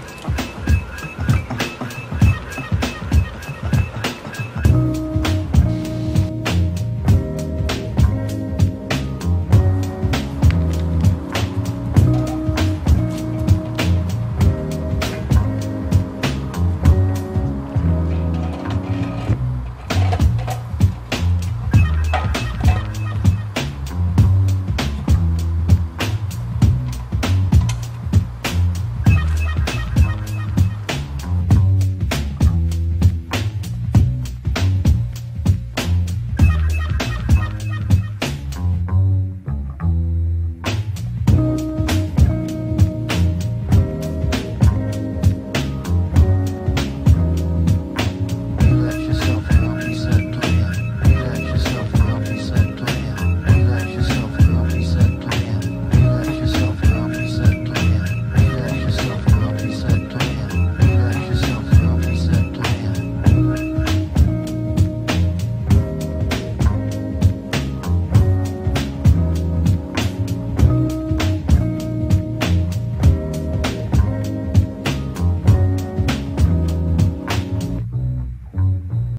fuck.